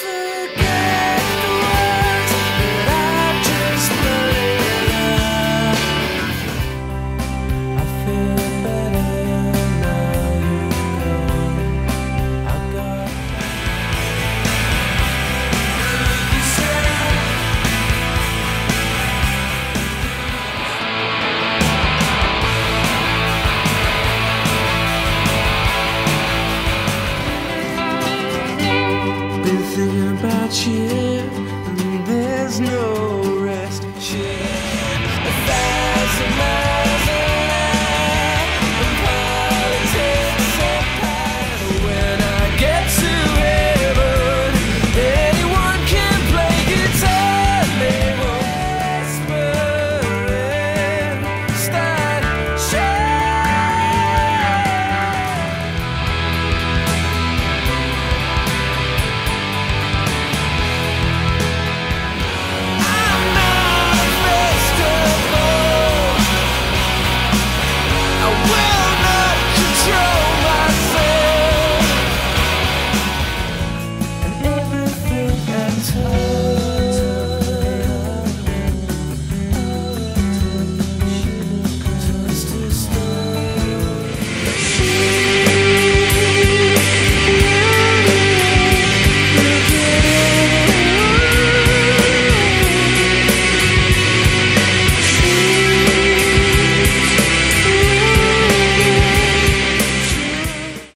free. Cheer, there's no